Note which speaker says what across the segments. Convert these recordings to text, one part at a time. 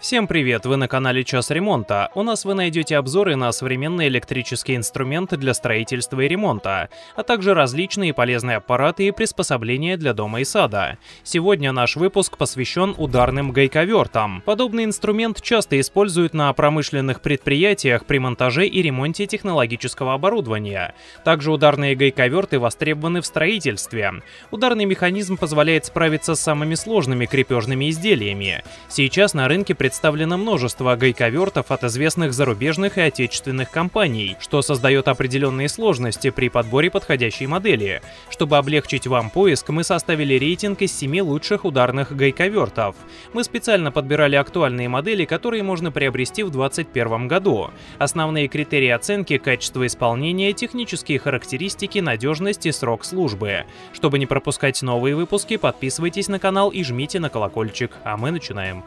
Speaker 1: Всем привет, вы на канале Час Ремонта. У нас вы найдете обзоры на современные электрические инструменты для строительства и ремонта, а также различные полезные аппараты и приспособления для дома и сада. Сегодня наш выпуск посвящен ударным гайковертам. Подобный инструмент часто используют на промышленных предприятиях при монтаже и ремонте технологического оборудования. Также ударные гайковерты востребованы в строительстве. Ударный механизм позволяет справиться с самыми сложными крепежными изделиями. Сейчас на рынке представляется представлено множество гайковертов от известных зарубежных и отечественных компаний, что создает определенные сложности при подборе подходящей модели. Чтобы облегчить вам поиск, мы составили рейтинг из 7 лучших ударных гайковертов. Мы специально подбирали актуальные модели, которые можно приобрести в 2021 году. Основные критерии оценки – качество исполнения, технические характеристики, надежность и срок службы. Чтобы не пропускать новые выпуски, подписывайтесь на канал и жмите на колокольчик. А мы начинаем.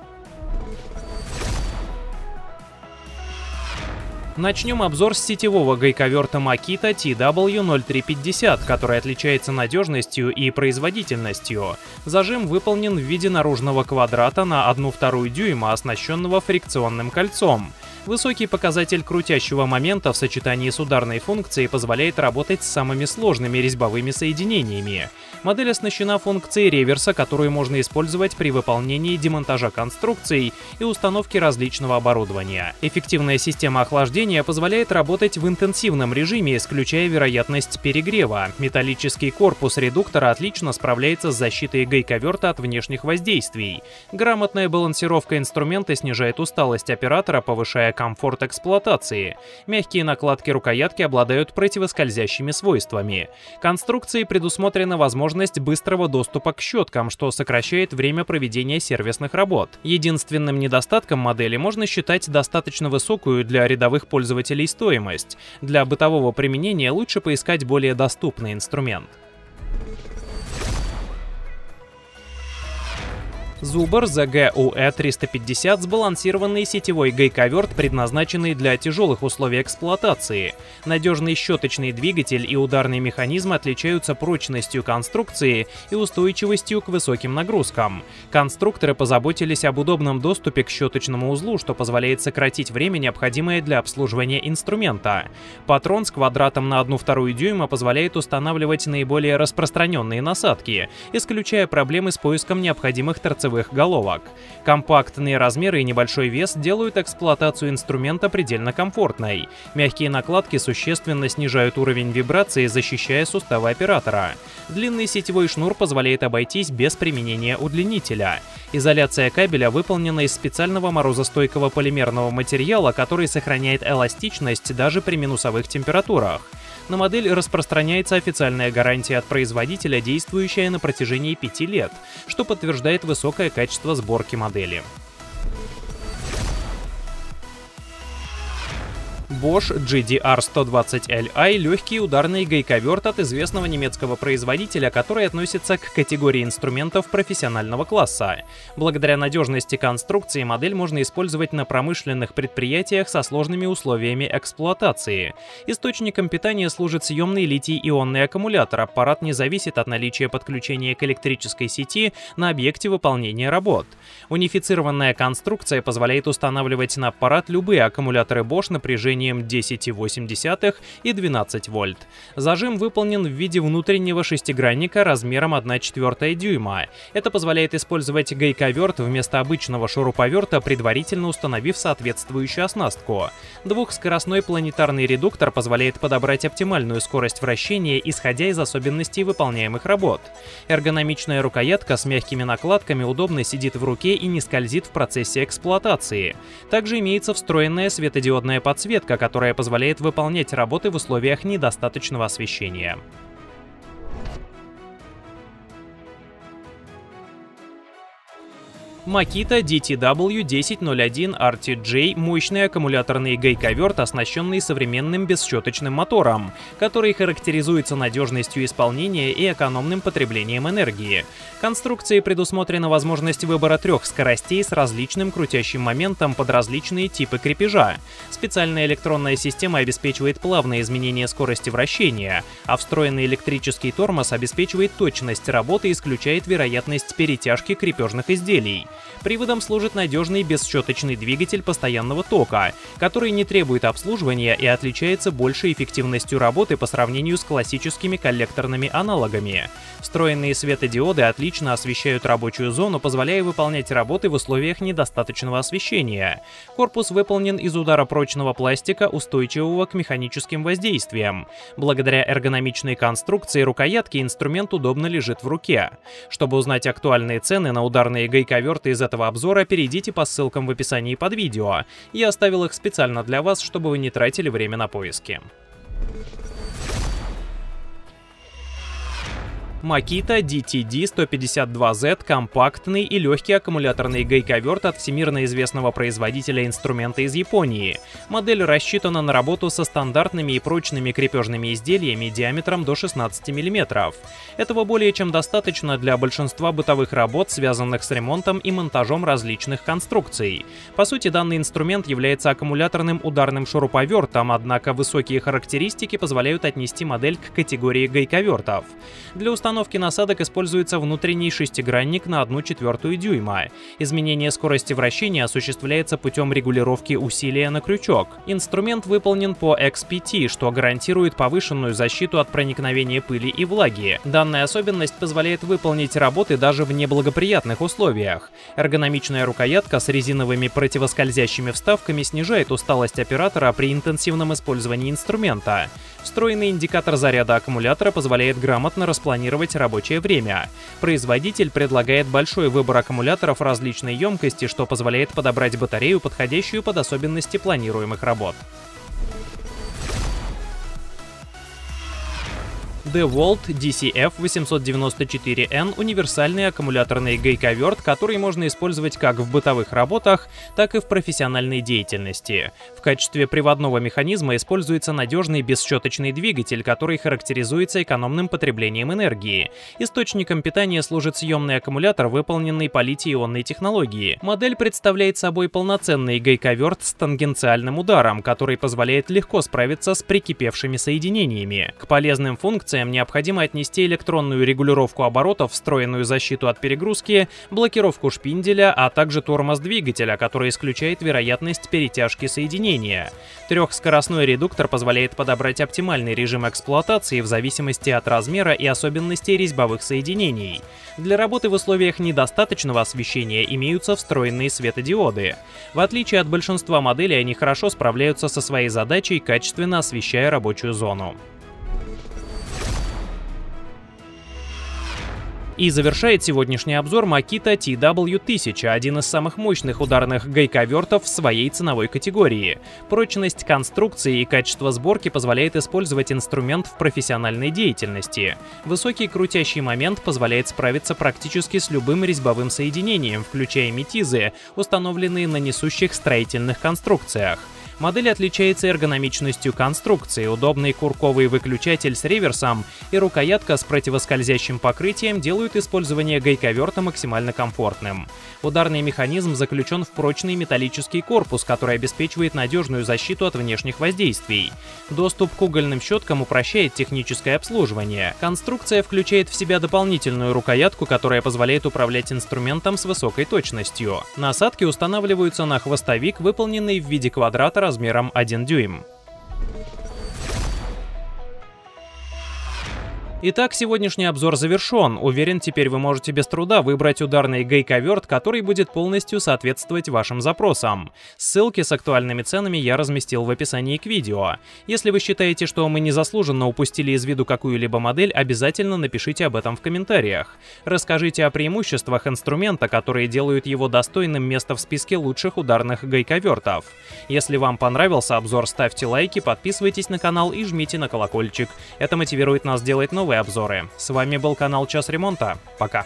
Speaker 1: Начнем обзор с сетевого гайковерта Makita TW0350, который отличается надежностью и производительностью. Зажим выполнен в виде наружного квадрата на 1,2 дюйма, оснащенного фрикционным кольцом. Высокий показатель крутящего момента в сочетании с ударной функцией позволяет работать с самыми сложными резьбовыми соединениями. Модель оснащена функцией реверса, которую можно использовать при выполнении демонтажа конструкций и установке различного оборудования. Эффективная система охлаждения позволяет работать в интенсивном режиме, исключая вероятность перегрева. Металлический корпус редуктора отлично справляется с защитой гайковерта от внешних воздействий. Грамотная балансировка инструмента снижает усталость оператора, повышая комфорт эксплуатации. Мягкие накладки рукоятки обладают противоскользящими свойствами. Конструкции предусмотрена возможность быстрого доступа к щеткам, что сокращает время проведения сервисных работ. Единственным недостатком модели можно считать достаточно высокую для рядовых пользователей стоимость. Для бытового применения лучше поискать более доступный инструмент. Зубр ZGUE350 сбалансированный сетевой гайковерт, предназначенный для тяжелых условий эксплуатации. Надежный щеточный двигатель и ударный механизм отличаются прочностью конструкции и устойчивостью к высоким нагрузкам. Конструкторы позаботились об удобном доступе к щеточному узлу, что позволяет сократить время, необходимое для обслуживания инструмента. Патрон с квадратом на 1,2 дюйма позволяет устанавливать наиболее распространенные насадки, исключая проблемы с поиском необходимых торцевых торцевых головок. Компактные размеры и небольшой вес делают эксплуатацию инструмента предельно комфортной. Мягкие накладки существенно снижают уровень вибрации, защищая суставы оператора. Длинный сетевой шнур позволяет обойтись без применения удлинителя. Изоляция кабеля выполнена из специального морозостойкого полимерного материала, который сохраняет эластичность даже при минусовых температурах. На модель распространяется официальная гарантия от производителя, действующая на протяжении 5 лет, что подтверждает высокое качество сборки модели. Bosch GDR120Li – легкий ударный гайковерт от известного немецкого производителя, который относится к категории инструментов профессионального класса. Благодаря надежности конструкции модель можно использовать на промышленных предприятиях со сложными условиями эксплуатации. Источником питания служит съемный литий-ионный аккумулятор. Аппарат не зависит от наличия подключения к электрической сети на объекте выполнения работ. Унифицированная конструкция позволяет устанавливать на аппарат любые аккумуляторы Bosch напряжением напряжением 10,8 и 12 вольт. Зажим выполнен в виде внутреннего шестигранника размером 1,4 дюйма. Это позволяет использовать гайковерт вместо обычного шуруповерта, предварительно установив соответствующую оснастку. Двухскоростной планетарный редуктор позволяет подобрать оптимальную скорость вращения, исходя из особенностей выполняемых работ. Эргономичная рукоятка с мягкими накладками удобно сидит в руке и не скользит в процессе эксплуатации. Также имеется встроенная светодиодная подсветка, которая позволяет выполнять работы в условиях недостаточного освещения. Makita DTW1001 RTJ – мощный аккумуляторный гайковерт, оснащенный современным бесщеточным мотором, который характеризуется надежностью исполнения и экономным потреблением энергии. Конструкции предусмотрена возможность выбора трех скоростей с различным крутящим моментом под различные типы крепежа. Специальная электронная система обеспечивает плавное изменение скорости вращения, а встроенный электрический тормоз обеспечивает точность работы и исключает вероятность перетяжки крепежных изделий. Приводом служит надежный бесщеточный двигатель постоянного тока, который не требует обслуживания и отличается большей эффективностью работы по сравнению с классическими коллекторными аналогами. Встроенные светодиоды отлично освещают рабочую зону, позволяя выполнять работы в условиях недостаточного освещения. Корпус выполнен из ударопрочного пластика, устойчивого к механическим воздействиям. Благодаря эргономичной конструкции рукоятки инструмент удобно лежит в руке. Чтобы узнать актуальные цены на ударные гайковерты из этого обзора, перейдите по ссылкам в описании под видео. Я оставил их специально для вас, чтобы вы не тратили время на поиски. Makita DTD-152Z – компактный и легкий аккумуляторный гайковерт от всемирно известного производителя инструмента из Японии. Модель рассчитана на работу со стандартными и прочными крепежными изделиями диаметром до 16 мм. Этого более чем достаточно для большинства бытовых работ, связанных с ремонтом и монтажом различных конструкций. По сути, данный инструмент является аккумуляторным ударным шуруповертом, однако высокие характеристики позволяют отнести модель к категории гайковертов. Для установки установки насадок используется внутренний шестигранник на 1 четвертую дюйма. Изменение скорости вращения осуществляется путем регулировки усилия на крючок. Инструмент выполнен по XPT, что гарантирует повышенную защиту от проникновения пыли и влаги. Данная особенность позволяет выполнить работы даже в неблагоприятных условиях. Эргономичная рукоятка с резиновыми противоскользящими вставками снижает усталость оператора при интенсивном использовании инструмента. Встроенный индикатор заряда аккумулятора позволяет грамотно распланировать рабочее время. Производитель предлагает большой выбор аккумуляторов различной емкости, что позволяет подобрать батарею, подходящую под особенности планируемых работ. DeWalt DCF894N – универсальный аккумуляторный гайковерт, который можно использовать как в бытовых работах, так и в профессиональной деятельности. В качестве приводного механизма используется надежный бесщеточный двигатель, который характеризуется экономным потреблением энергии. Источником питания служит съемный аккумулятор, выполненный по литий-ионной технологии. Модель представляет собой полноценный гайковерт с тангенциальным ударом, который позволяет легко справиться с прикипевшими соединениями. К полезным функциям функциям необходимо отнести электронную регулировку оборотов, встроенную защиту от перегрузки, блокировку шпинделя, а также тормоз двигателя, который исключает вероятность перетяжки соединения. Трехскоростной редуктор позволяет подобрать оптимальный режим эксплуатации в зависимости от размера и особенностей резьбовых соединений. Для работы в условиях недостаточного освещения имеются встроенные светодиоды. В отличие от большинства моделей, они хорошо справляются со своей задачей, качественно освещая рабочую зону. И завершает сегодняшний обзор Makita TW1000, один из самых мощных ударных гайковертов в своей ценовой категории. Прочность конструкции и качество сборки позволяет использовать инструмент в профессиональной деятельности. Высокий крутящий момент позволяет справиться практически с любым резьбовым соединением, включая метизы, установленные на несущих строительных конструкциях. Модель отличается эргономичностью конструкции, удобный курковый выключатель с реверсом и рукоятка с противоскользящим покрытием делают использование гайковерта максимально комфортным. Ударный механизм заключен в прочный металлический корпус, который обеспечивает надежную защиту от внешних воздействий. Доступ к угольным щеткам упрощает техническое обслуживание. Конструкция включает в себя дополнительную рукоятку, которая позволяет управлять инструментом с высокой точностью. Насадки устанавливаются на хвостовик, выполненный в виде квадрата размером 1 дюйм. Итак, сегодняшний обзор завершен. Уверен, теперь вы можете без труда выбрать ударный гайковерт, который будет полностью соответствовать вашим запросам. Ссылки с актуальными ценами я разместил в описании к видео. Если вы считаете, что мы незаслуженно упустили из виду какую-либо модель, обязательно напишите об этом в комментариях. Расскажите о преимуществах инструмента, которые делают его достойным места в списке лучших ударных гайковертов. Если вам понравился обзор, ставьте лайки, подписывайтесь на канал и жмите на колокольчик. Это мотивирует нас делать новые обзоры. С вами был канал Час Ремонта. Пока.